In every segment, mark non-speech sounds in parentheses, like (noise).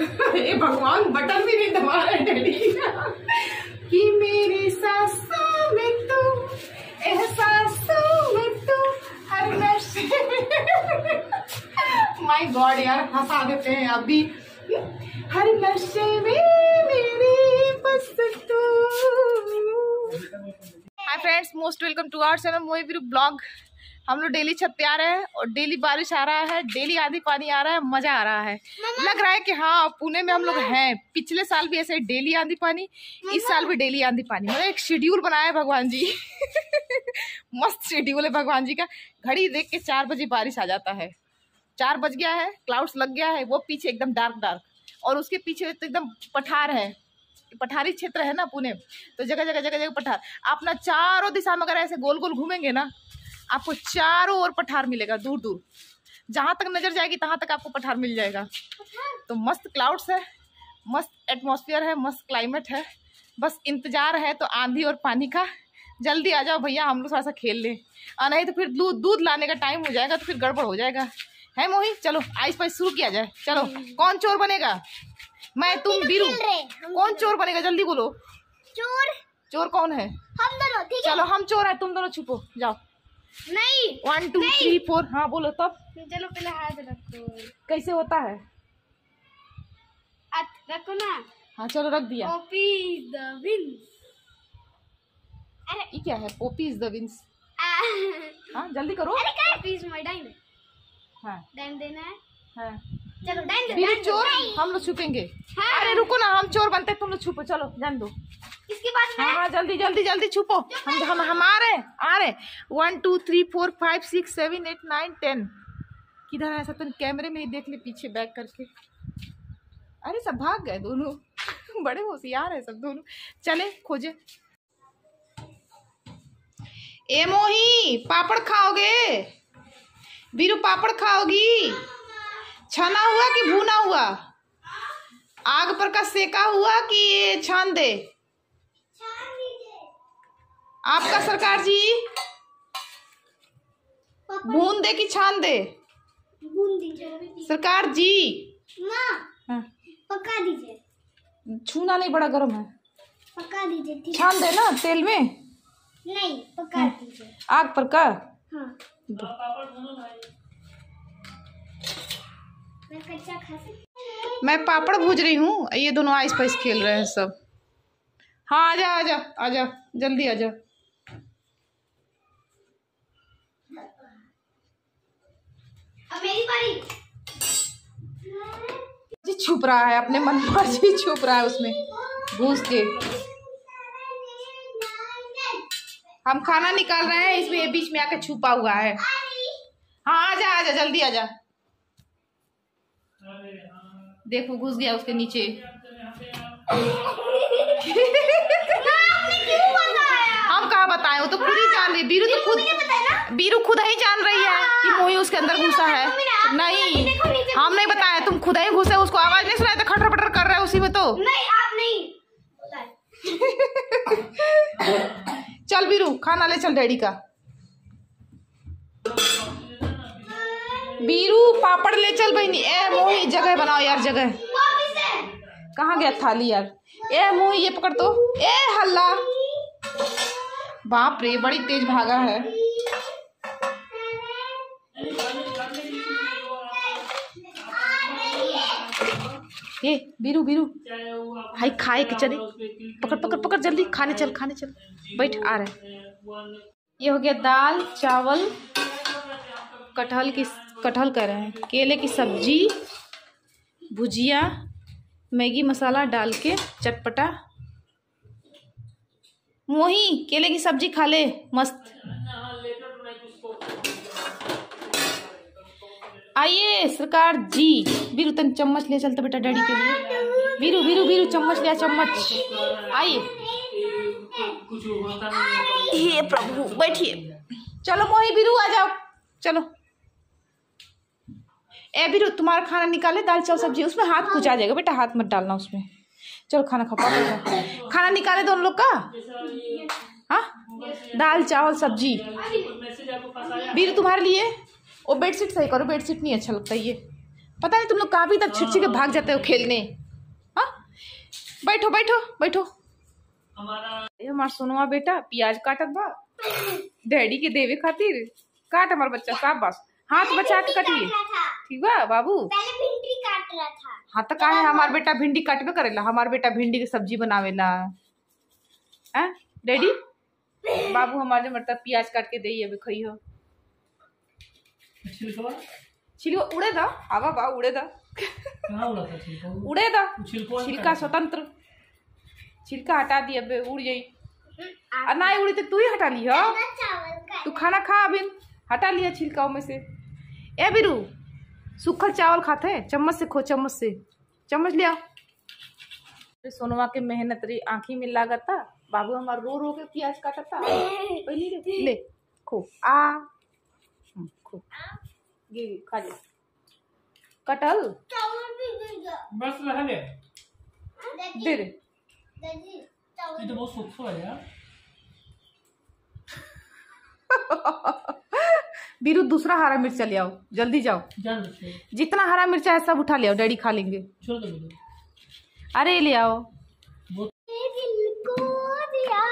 (laughs) ये भगवान, बटन भी नहीं दबा रहे कि मेरे सांसों में तू एहसासों में तू, हर नशे। माय गॉड यार, हंसा देते हैं अभी हर नशे में मेरे बस तू। Hi friends most welcome to our channel Veeru blog हम लोग डेली छत पे आ रहे हैं और डेली बारिश आ रहा है डेली आधी पानी आ रहा है मज़ा आ रहा है। लग रहा है कि हाँ पुणे में हम लोग हैं। पिछले साल भी ऐसे डेली आंधी पानी इस साल भी डेली आंधी पानी। मतलब एक शेड्यूल बनाया है भगवान जी। (laughs) मस्त शेड्यूल है भगवान जी का। घड़ी देख के चार बजे बारिश आ जाता है। चार बज गया है क्लाउड्स लग गया है वो पीछे एकदम डार्क डार्क और उसके पीछे तो एकदम पठार है। पठारी क्षेत्र है ना पुणे। तो जगह जगह जगह जगह पठार। अपना चारों दिशा में अगर ऐसे गोल गोल घूमेंगे ना आपको चारों ओर पठार मिलेगा दूर दूर जहाँ तक नज़र जाएगी तहाँ तक आपको पठार मिल जाएगा। तो मस्त क्लाउड्स है मस्त एटमॉस्फेयर है मस्त क्लाइमेट है। बस इंतज़ार है तो आंधी और पानी का। जल्दी आ जाओ भैया हम लोग थोड़ा सा खेल लें। और नहीं तो फिर दूध दूध लाने का टाइम हो जाएगा तो फिर गड़बड़ हो जाएगा। है मोही चलो आइस पाइस शुरू किया जाए। चलो कौन चोर बनेगा? मैं तुम बीरू। कौन चोर बनेगा? जल्दी बोलो। चोर। चोर कौन है? हम दोनों है। चलो हम चोर हैं तुम दोनों छुपो जाओ। नहीं वन टू थ्री फोर हाँ बोलो तब चलो पहले हाथ रखो। कैसे होता है? रखो ना। हाँ चलो रख दिया। द अरे ये क्या है? पोपी इज़ द विंस हाँ जल्दी करो। अरे क्या पीस माय डाइन हाँ। डाइन देना है। हाँ। चलो डाइन दे चोर हम लोग छुपेंगे। हाँ। अरे रुको ना हम चोर बनते हैं, तुम लोग छुपो। चलो जान दो। इसके बाद हाँ हाँ जल्दी जल्दी जल्दी छुपो। हम हम हम आ रहे आ रहे one two three four five six seven eight nine ten किधर है सब कैमरे में ही देख ले, पीछे बैक करके। अरे, सब भाग गए दोनों। (laughs) बड़े होशियार है सब दोनों। चले, खोजे। ए, मोही, पापड़ खाओगे? बीरू पापड़ खाओगी? छना हुआ कि भुना हुआ? आग पर का सेका हुआ कि छान दे? आपका सरकार जी? भून दे कि छान दे। सरकार जी। हाँ, पका दीजिए। छूना नहीं बड़ा गर्म है। पका दीजिए छान दे ना तेल में। नहीं पका दीजिए। आग पर का हाँ। मैं पापड़ भूज रही हूँ। ये दोनों आइस पाइस खेल रहे हैं सब। हाँ आजा आजा आजा जल्दी आजा अब मेरी बारी जी छुप रहा है अपने मन मर्ज़ी छुप रहा है उसमें। घुस के। हम खाना निकाल रहे हैं इसमें बीच में आके छुपा हुआ है। हाँ आजा आजा जल्दी आजा। देखो घुस गया उसके नीचे। हम कहा बताए? वो तो खुद ही जान रही बीरू तो खुद बीरू खुद ही जान रही है। मोही उसके अंदर घुसा है? नहीं। हम नहीं बताया तुम खुद ही घुसे उसको आवाज़ नहीं सुनाई तो खटर पटर कर रहा है उसी में तो। नहीं आप नहीं। चल बीरू खाना ले चल डैडी का। बीरू पापड़ ले चल बहनी। ए मोही जगह बनाओ यार जगह। है कहाँ गया थाली यार? ए मोही ये पकड़ दो तो। ए हल्ला। बाप रे बड़ी तेज भागा है। ए बीरू बीरू। भाई खाए के चले? पकड़ पकड़ पकड़ जल्दी। खाने चल खाने चल। बैठ आ रहे ये हो गया दाल चावल कटहल की कटहल कर रहे हैं। केले की सब्ज़ी भुजिया मैगी मसाला डाल के चटपटा। मोही केले की सब्ज़ी खा ले मस्त। आइए सरकार जी। बीरू तन चम्मच ले चलते बेटा डैडी के लिए। बीरू बीरू बीरू चम्मच लिया चम्मच। आइए। हे प्रभु बैठिए। चलो मोही बीरू आ जाओ। चलो। ए बीरू तुम्हारा खाना निकाले दाल चावल सब्ज़ी उसमें हाथ कुछ आ जाएगा बेटा हाथ मत डालना उसमें। चलो खाना खा पाओ खाना निकाले दोनों लोग का? हाँ? दाल चावल सब्ज़ी। बीरू तुम्हारे लिए? वो बेडशीट सही करो बेडशीट नहीं अच्छा लगता ये। पता नहीं तुम लोग काफ़ी तक छिट छिट के भाग जाते हो खेलने। हाँ? बैठो बैठो बैठो। हमारा सोनवा बेटा प्याज काटत बा। डैडी के देवे खातिर। काट हमार बच्चा साफ़ बस। हाथ बचा के कटिए। ठीक बा बाबू? पहले भिंडी काट रहा था। हाँ तो काहे हमार बेटा भिंडी काटबे करेला। हमार बेटा भिंडी के सब्ज़ी बनावेला। हैं? डैडी? (laughs) बाबू हमारे मतलब प्याज काट के दे अबे खइहो छिलका छिलको उड़े दा हवा बा उड़े दा कहाँ उड़ा था छिलका उड़े दा छिलको छिलका स्वतंत्र छिलका हटा दी अबे उड़ जाई आ ना उड़ी तो तू ही हटा ली हो तू खाना खा अभी हटा लिया छिलकाओं में से ए बिरू सूखल चावल खाते हैं चम्मच से खो चम्मच से चम्मच लिया सोनवा के मेहनत रे आंखी में लागता बाबू हमारा रो रो के प्याज काटता पहली रे ले खो आ हम्म, खो गे गे, खा ले। कटल चावल भी गिर गया बस रह ले। दादी दे ये तो बहुत सूखा है यार। (laughs) बीरू दूसरा हरा मिर्चा ले आओ। जल्दी जाओ। जान रखिए। जितना हरा मिर्चा है सब उठा ले आओ। डैडी खा लेंगे। छोड़ अरे ले आओ बहुत दिल को दिया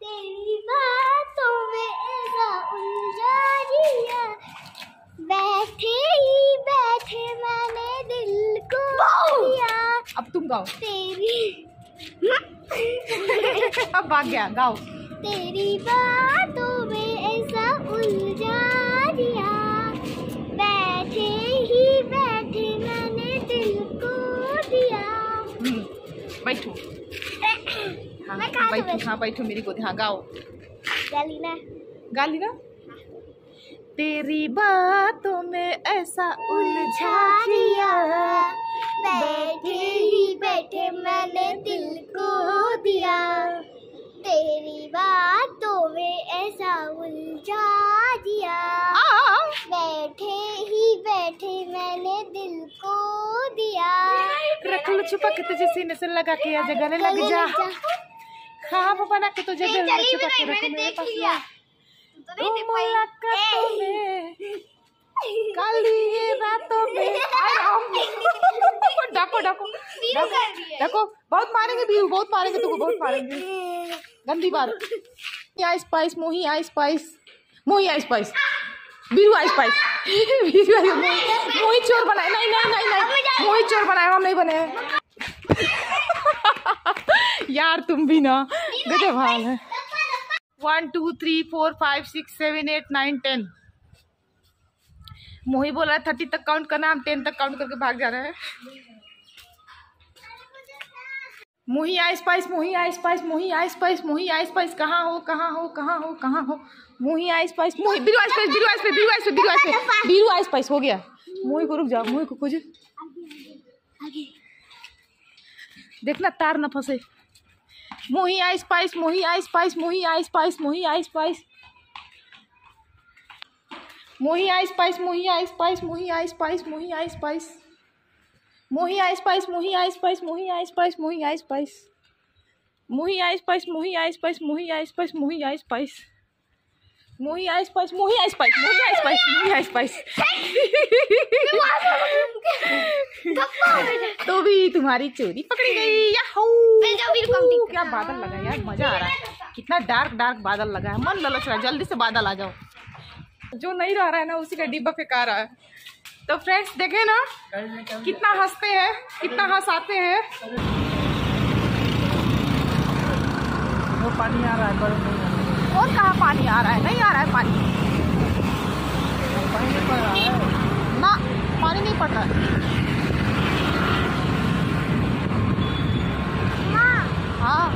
तेरी बातों में ऐसा उलझा दिया बैठे ही बैठे मैंने दिल को दिया अब तुम गाओ। तेरी (laughs) अब भाग गया गाओ। तेरी बातों में ऐसा उलझा दिया। बैठे ही बैठे मैंने दिल को दिया। हम्म, बैठो। हाँ बैठो हाँ बैठो मेरी गोदी हाँ गाओ। गलीना गा ली ना? तेरी बातों में ऐसा उलझा दिया। बैठे ही बैठे मैंने दिल को दिया। तेरी बातों में ऐसा उलझा दिया। बैठे ही बैठे मैंने दिल को दिया। रख लो छुपा के तुझे सीने से लगा के या जगह लग जा। हाँ पापा ना के तुझे दिल में छुपा के रखो मेरे पास। तो। मुलाकातों में काली ये रातों में। डाको डाको। डाको बहुत मारेंगे बीरू बहुत मारेंगे तुमको बहुत मारेंगे। गंदी बात। Ice spice Mohi ice Mohi ice Biru ice spice Biru Mohi चोर बनाए। नहीं नहीं नहीं नहीं। मोही चोर बनाए हम नहीं बने। यार तुम भी ना गजब हाल है। One two three four five six seven eight nine ten. Mohi बोला थर्टी तक काउंट करना हम टेन तक काउंट करके भाग जा रहे हैं मोही आई स्पाइस मोही आई स्पाइस मोही आई स्पाइस मोही आई स्पाइस कहाँ हो कहाँ हो कहाँ हो कहाँ हो Mohi I spice Mohi Biru I spice Biru I spice Biru I spice Biru I spice Biru I spice हो गया मोही को रुक जाओ मोही को खोजे देखना तार न फंसे मोही आई स्पाइस मोही आई स्पाइस मोही आई स्पाइस मोही आई स्पाइस मोही आई स्पाइस मोही आई स्पाइस मोही आई स्पाइस मोही आई स्पाइस मोही आई स्पाइस मोही आई स्पाइस मोही आई स्पाइस मोही आई स्पाइस मोही आई स्पाइस मोही आई स्पाइस मोही आई स्पाइस मोही आई स्पाइस मोही आई स्पाइस मोही आई स्पाइस मोही आई स्पाइस मोही आई स्पाइस तो भी तुम्हारी चोरी पकड़ी गई क्या बादल लगा यार मज़ा आ रहा है कितना डार्क डार्क बादल लगा है मन ललच रहा है जल्दी से बादल आ जाओ जो नहीं रह रहा है ना उसी का डिब्बा फेंका रहा है। तो फ्रेंड्स देखे ना कितना हँसते हैं कितना हंसाते हैं। वो पानी आ रहा है पर। और कहाँ पानी आ रहा है? नहीं आ रहा है पानी। पानी नहीं पड़ रहा है। ना पानी नहीं पड़ रहा है। हाँ।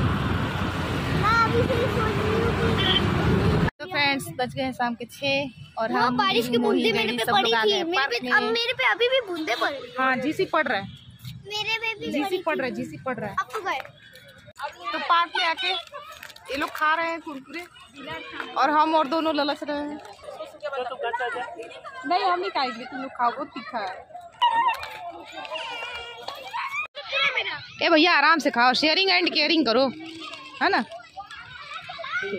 फ्रेंड्स बज गए हैं शाम के छः और हाँ हम बारिश की बूंदे मेरे पे पड़ी थी मेरे पे अब मेरे पे अभी भी बूंदे पड़ रही हाँ जीसी पड़ रहा है। मेरे पे भी जीसी पड़ी रहा है। जीसी पड़ रहा है। अब तो गए तो पार्क में आके ये लोग खा रहे हैं कुरकुरे और हम और दोनों ललच रहे हैं। नहीं हम नहीं खाएँगे तुम लोग खाओ बहुत तीखा है। ए भैया आराम से खाओ शेयरिंग एंड केयरिंग करो है ना?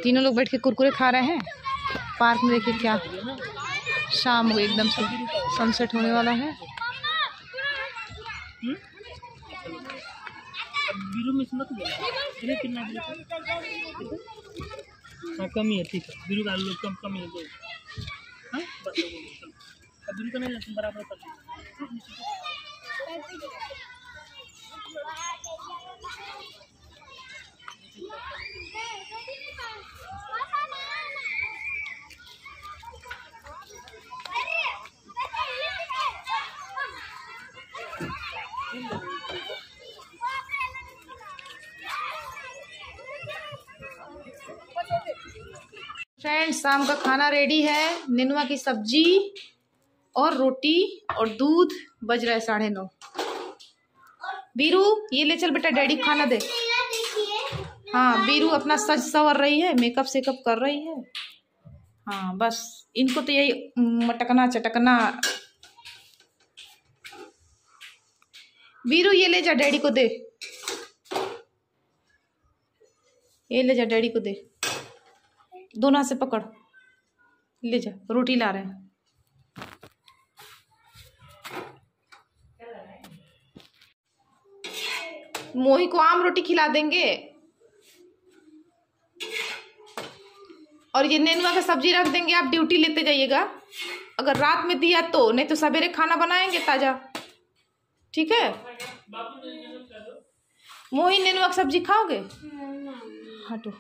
तीनों लोग बैठ के कुरकुरे खा रहे हैं। पार्क में देखिए क्या शाम हो एकदम से सनसेट होने वाला है? हाँ है ठीक है आलू कम कमी है हाँ का नहीं बराबर कर फ्रेंड्स शाम का खाना रेडी है। नेनुआ की सब्ज़ी और रोटी और दूध बज रहा है साढ़े नौ। बीरू, ये ले चल बेटा, डैडी खाना दे। हाँ बीरू अपना सज सवर रही है मेकअप सेकअप कर रही है। हाँ बस, इनको तो यही मटकना, चटकना। बीरू, ये ले जा, डैडी को दे। ये ले जा, डैडी को दे। दोनों हाथ से पकड़। ले जा रोटी ला रहे हैं। मोही को आम रोटी खिला देंगे। और ये नेनुआ का सब्ज़ी रख देंगे आप ड्यूटी लेते जाइएगा। अगर रात में दिया तो नहीं तो सवेरे खाना बनाएँगे ताज़ा। ठीक है? मोही नेनुआ की सब्ज़ी खाओगे? हटो